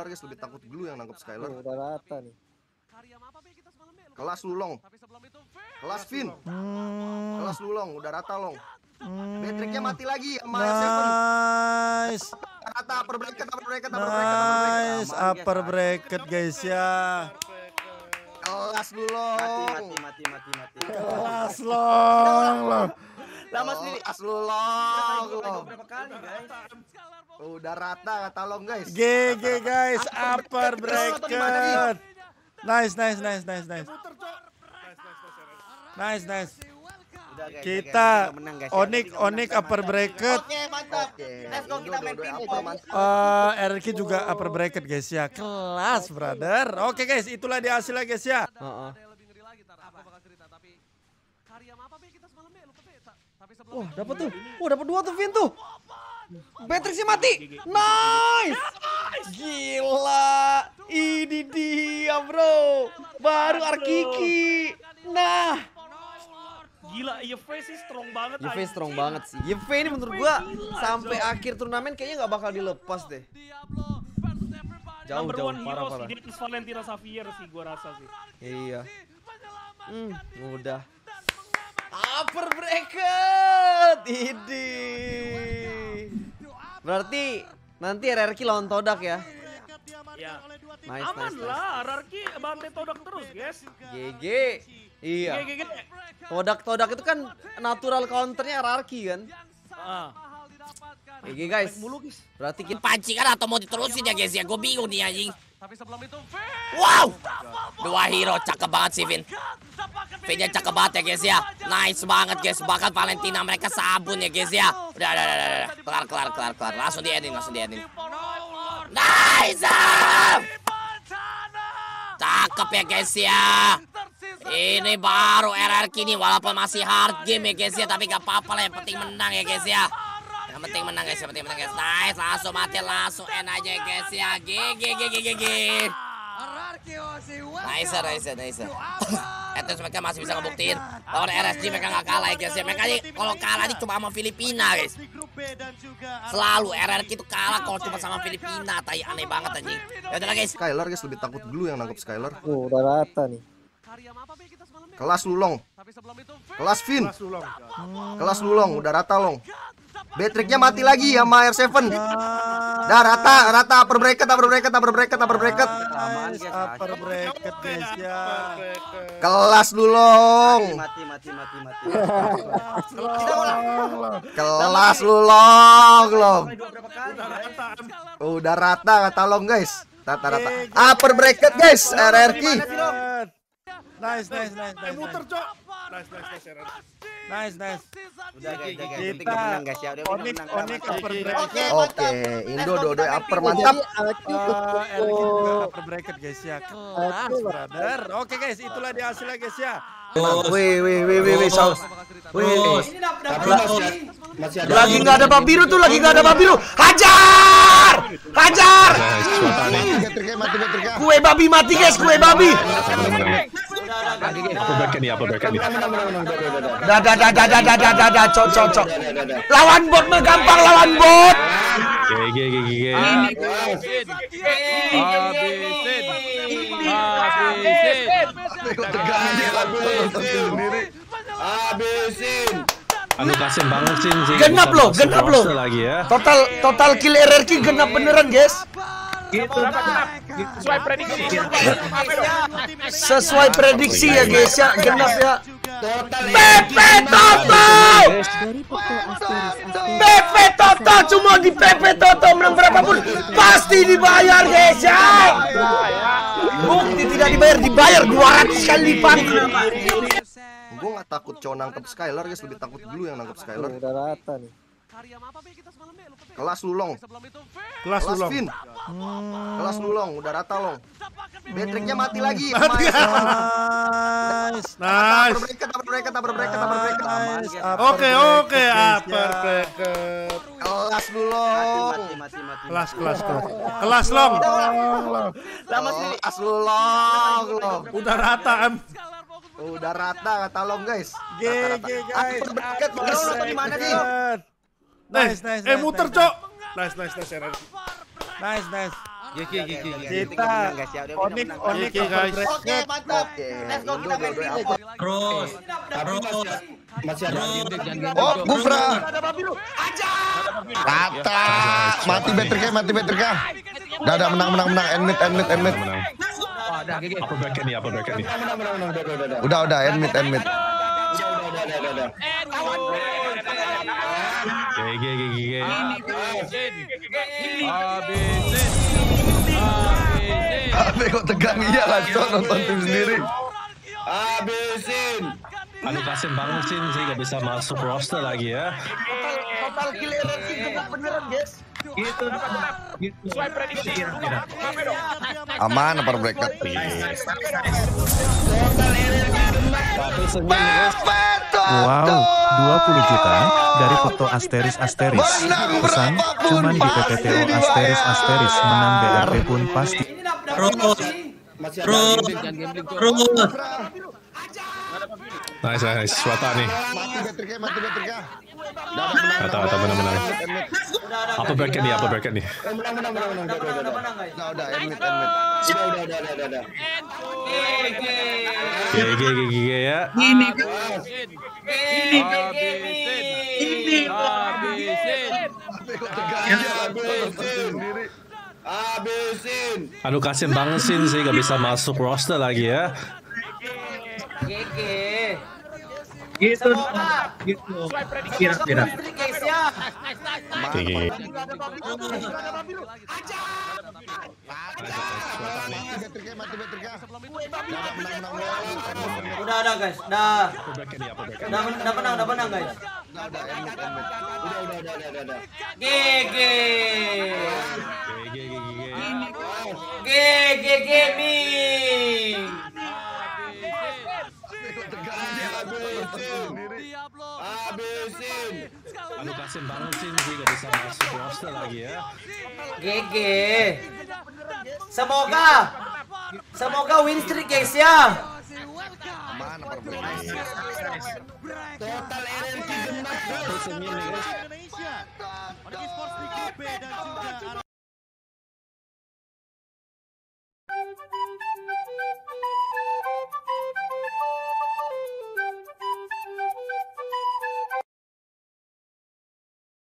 Skylar guys lebih takut dulu yang nangkep Skylar. Tuh, udah rata nih. Kelas lulong. Kelas Vin. Hmm, Kelas lulong udah rata long. hmm. Metriknya mati lagi sama. Nice. Rata upper bracket, upper bracket, upper bracket, upper bracket. Nice upper bracket guys ya. Kelas Mati, lulong. mati, mati, mati, mati. Kelas long loh. Lama sendiri. Kelas lulong long. Berapa kali, guys? Udah rata kata long guys. GG guys upper bracket. Nice nice nice nice nice. Nice nice. Kita. Onik Onik upper bracket. Oke, mantap. Let's go, kita main. Eh, RRQ juga upper bracket guys ya. Kelas brother. Oke guys, itulah dia hasilnya guys ya. Heeh. Wah, dapat tuh. Wah, dapat dua tuh Vin tuh. Patrick sih mati. Nice. Gila. Ini dia, Bro. Baru Arkiki. Nah, Gila, Yeve sih strong banget. Yeve strong banget sih. Yeve ini menurut gua sampai akhir turnamen kayaknya nggak bakal dilepas deh. Jauh Number jauh parah hero parah. is Valentina Xavier sih gua rasa sih. Iya. Hmm, udah. Upper bracket. Ini. Berarti nanti RRQ lawan Todak ya. Ya. Nice, Aman nice, nice. lah, Ararki bantai Todak terus, guys. GG. Iya. GG. Todak Todak itu kan natural counternya RRQ kan. Ah, Guys. mulu guys. Berarti kita Pancingan atau mau diterusin ya guys ya? Gue bingung nih anjing. Wow! Dua hero cakep banget sih Vin. Vinnya cakep banget ya guys ya. Nice banget guys. Bahkan Valentina mereka sabun ya guys ya. Udah, udah, udah, udah, udah. Kelar, kelar, kelar, kelar. Langsung di ending, langsung di ending. Nice! Cakep ya guys ya. Ini baru RRQ nih walaupun masih hard game ya guys ya tapi gak apa-apa lah yang penting menang ya guys ya. Yang penting menang guys, yang penting menang guys. Nice, langsung mati, langsung end aja guys ya. GG, GG, GG. Nice, nice, nice. Etos mereka masih bisa ngebuktiin lawan RSG mereka nggak kalah ya guys ya. Mereka nih kalau kalah nih cuma sama Filipina guys. Selalu RRQ itu kalah kalau cuma sama Filipina. Tai aneh banget anjing. Ya udah guys. Skylar guys lebih takut dulu yang nangkep Skylar. Tuh, udah rata nih. Kelas lulong. Kelas Vin. Kelas lulong udah rata long. Metriknya mati lagi sama R7. Dah rata, rata upper bracket, upper bracket, upper bracket, upper bracket. Upper bracket guys ya. Kelas lulong. Mati, mati, mati, mati. Kelas lulong long. Guys? Udah rata kata long guys. Rata rata. Upper bracket guys, RRQ. Nice nice nice nice. Muter, Nice Cok. Nice, nice, nice, RRQ. nice. nice. Udah, guys, udah, guys. Kita menang, guys ya. Udah, kita Onik menang. Onik upper Oke, bracket. Oke, Indo dua-dua upper mantap. Jadi Eh, RRQ juga upper bracket guys ya. Kelas brother. Oke guys, itulah dia hasilnya guys ya. Wih, wih, wih, wih, wih, saus. Wih, Ini dapat dapat lagi nggak ada babiru tuh, lagi nggak ada babiru. Hajar, hajar. Kue babi mati guys, kue babi. Nih, nih. Dah, dah, dah, dah, dah, dah, dah, dah, dah, cok, cok, cok. Lawan bot mah gampang, lawan bot. Habisin. Habisin. Habisin. Banget sih. Genap loh, masuk genap loh. lagi ya. Total, total kill RRQ genap beneran guys. Sesuai prediksi. Sesuai prediksi ya guys ya, genap ya. Total PP Toto, PP Toto cuma di PP Toto menang berapapun pasti dibayar guys ya. Bukti tidak dibayar, dibayar 200 kali lipat. Gue gak takut cowok nangkep Skylar guys, lebih takut dulu yang nangkep Skylar. udah rata nih. Karya apa Be kita semalam Be? Lupa Be. Kelas lulong. Kelas lulong. Hmm. Kelas lulong udah rata long. Betriknya mati lagi. Mati. Nice. Nice. Oke, oke, ya. upper bracket. Kelas lulong. Kelas, kelas, kelas. Kelas long. Lama sini. Kelas lulong. Udah rata em, Udah rata kata long guys. GG guys. Upper bracket, lu nonton di mana nih? Bracket. Nice nice. Eh, nice, muter, nice, Cok. Nice, nice, nice, RRQ. Nice nice. GG GG Kita Onik Onik guys. Oke, mantap. Let's go kita main ini. Terus. Tapi masih ada. Oh, Gufra. Ada babi lu. Aja. Kata. Mati Betrika, mati Betrika. Udah, udah, menang, menang, menang. End mid, end mid, end mid. Menang. Upper bracket nih, bracket nih. Udah udah udah. Udah, udah, end mid, udah udah udah. GG GG GG. Abe kok tegang iya lah, Cok, nonton tim sendiri. Habisin. Anu Kasim bangun sih, sih gak bisa masuk roster lagi ya. Total kill RRQ gemuk beneran, guys. Sesuai prediksi. Aman, upper bracket. Tapi senyum guys. Wow, 20 juta dari foto Asteris Asteris. Pesan, cuman di PPTO Asteris Asteris menang BRT pun pasti. Masih ada. Nice nice, Swata nih. Mati Betrika, mati. Udah, udah, menang. Kata kata. End mid. Upper bracket nih, upper bracket nih. Eh, Menang menang menang menang. Udah udah udah. Udah, udah, mid, end mid. Udah udah udah udah udah. GG GG GG ya. Habisin. Habisin. Anu Kasim bangun sih, sih gak bisa masuk roster lagi ya. Mati Betrika, mati Betrika. Udah, udah, menang, menang, menang. Udah ada guys, bracket. Udah, udah menang, udah menang guys. Udah, udah. Udah udah udah udah udah. GG. GG GG GG. GG Gaming. Habisin. Anu Kasim sih gak bisa masuk roster lagi ya. GG. Semoga Semoga win streak guys ya. Aman, upper bracket. Total RRQ genap.